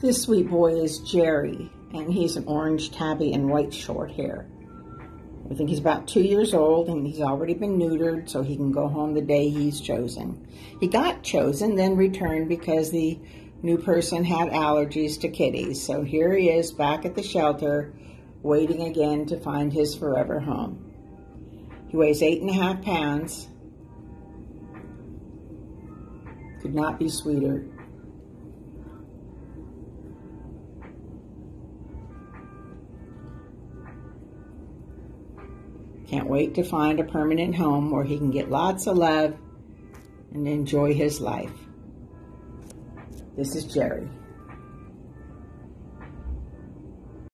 This sweet boy is Jerry, and he's an orange tabby and white short hair. I think he's about two years old, and he's already been neutered, so he can go home the day he's chosen. He got chosen, then returned because the new person had allergies to kitties. So here he is back at the shelter, waiting again to find his forever home. He weighs eight and a half pounds. Could not be sweeter. Can't wait to find a permanent home where he can get lots of love and enjoy his life. This is Jerry.